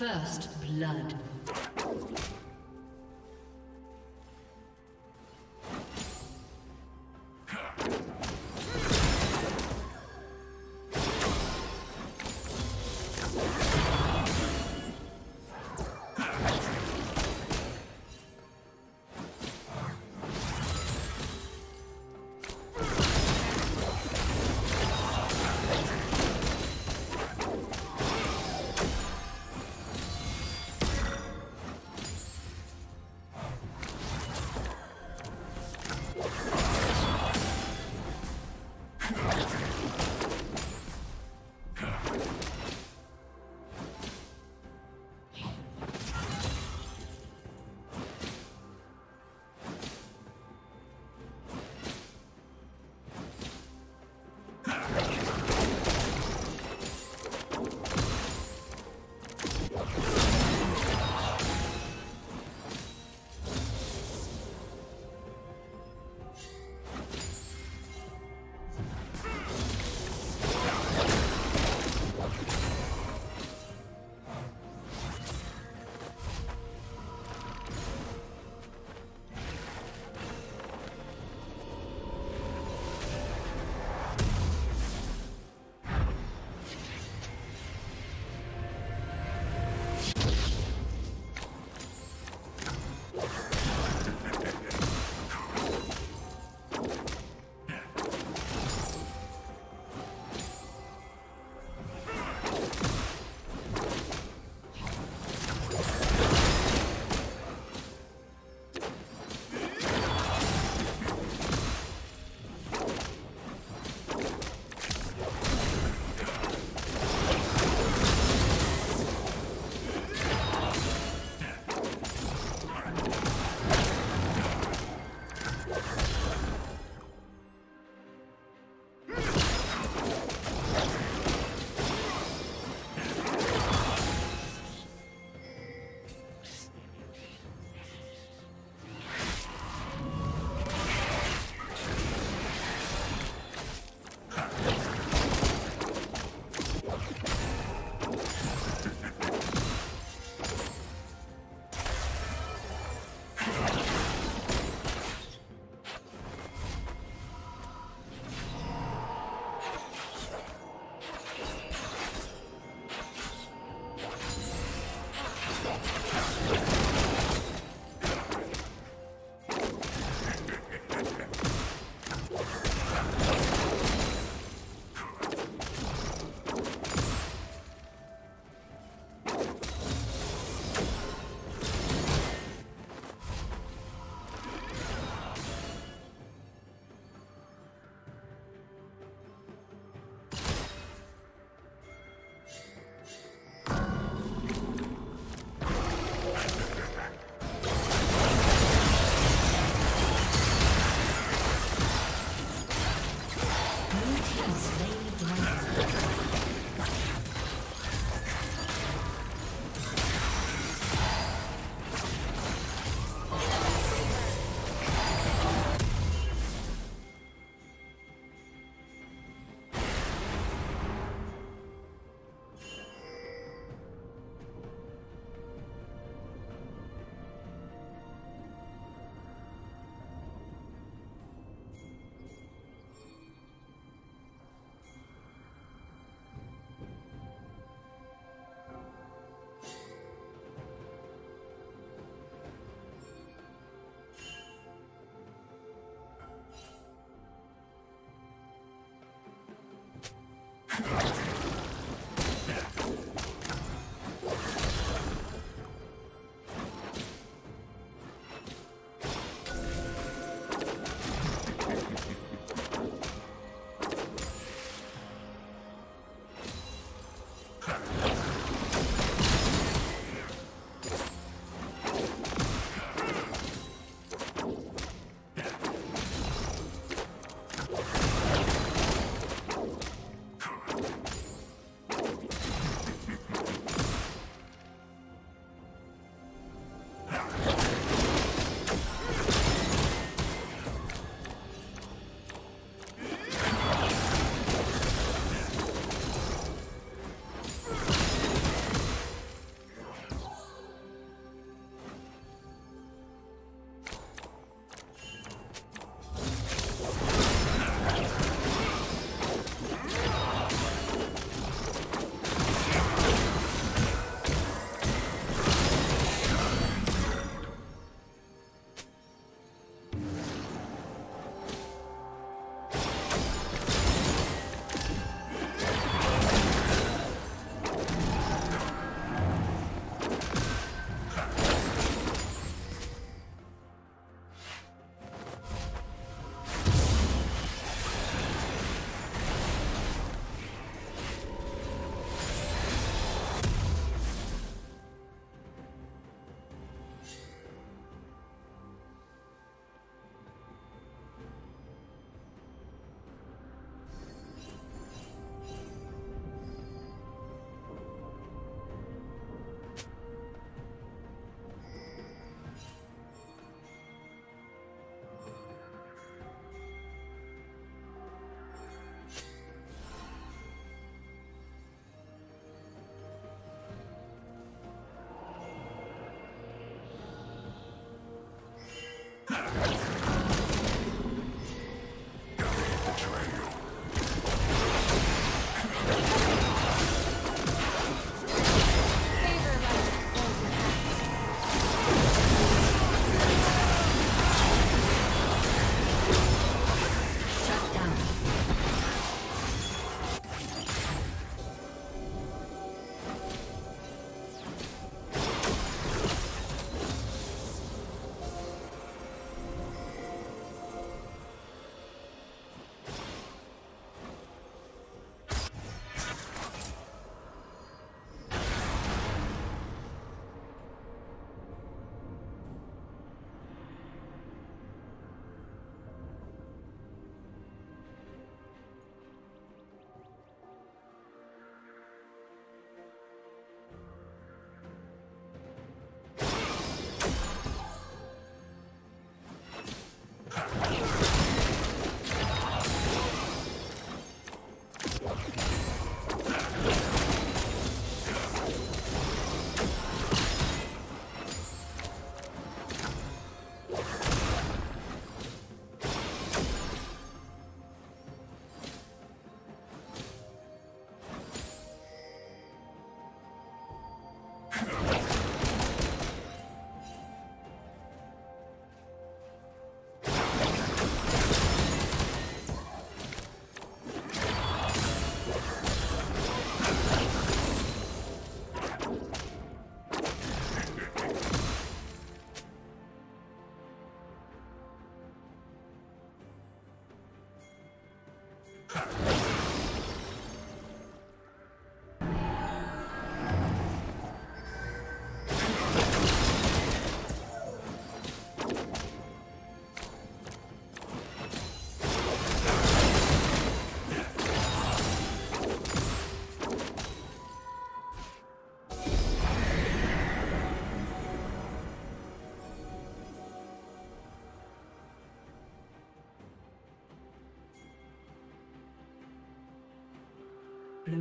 First blood.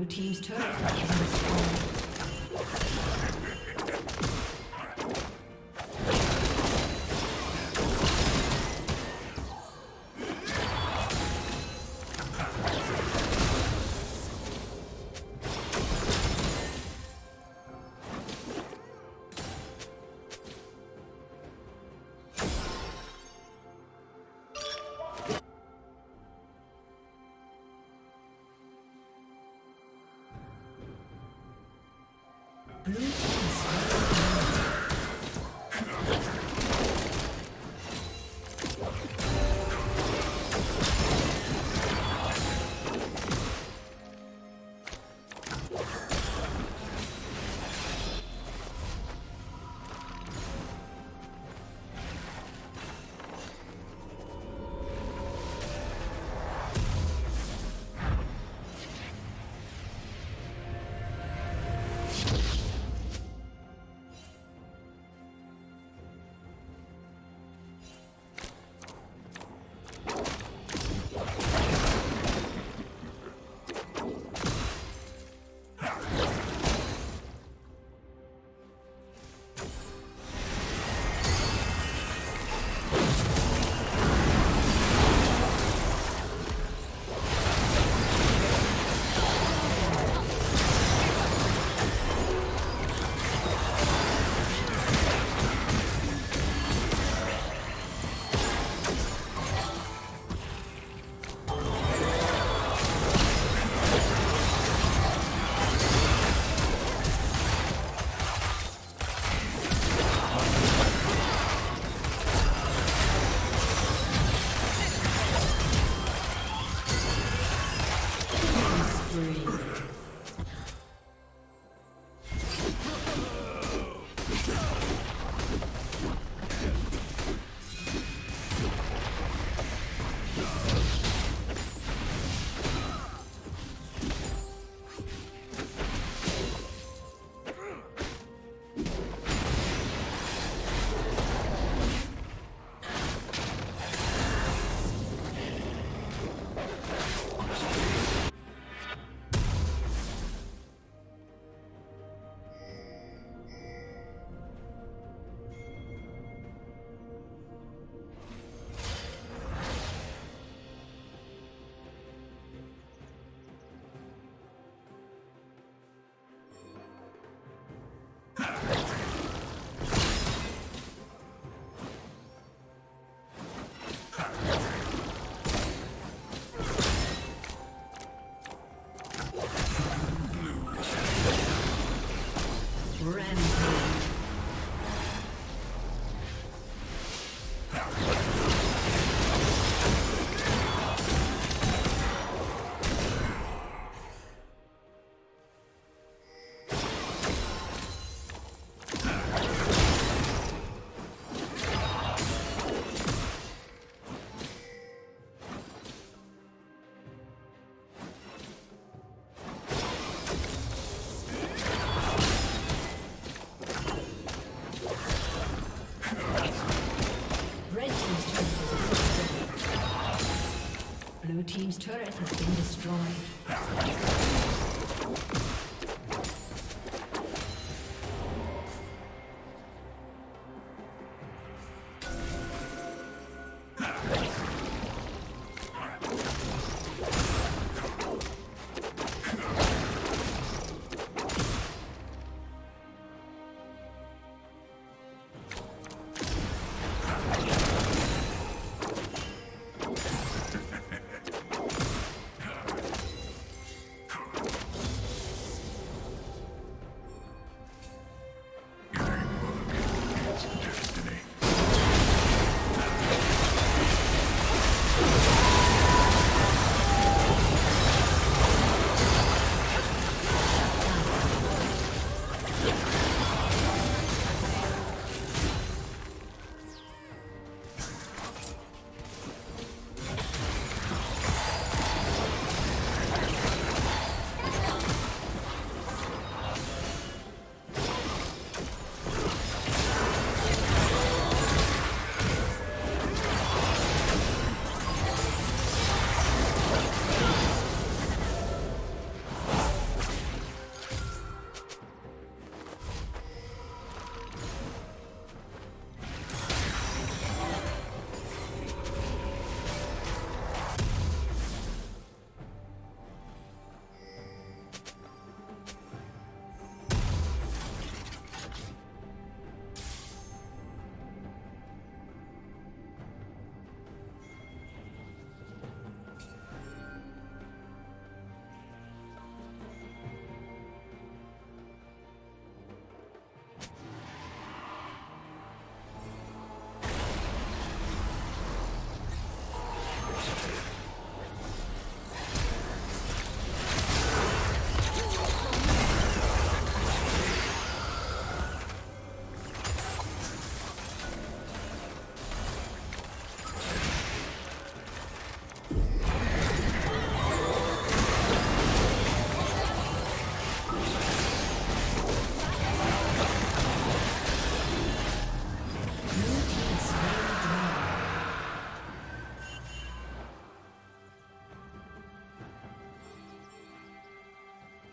Team's turret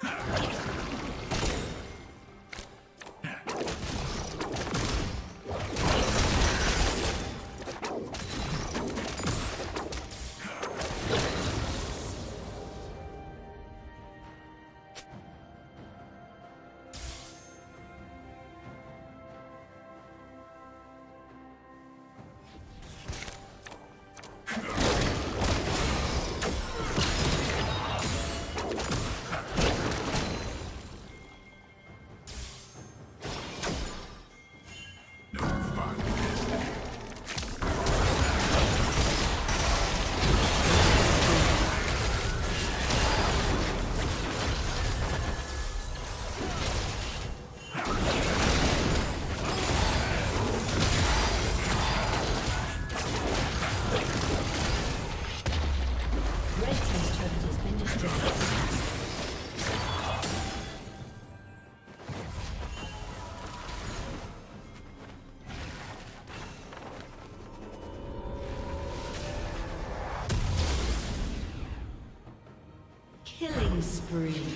turret has been destroyed. Spree.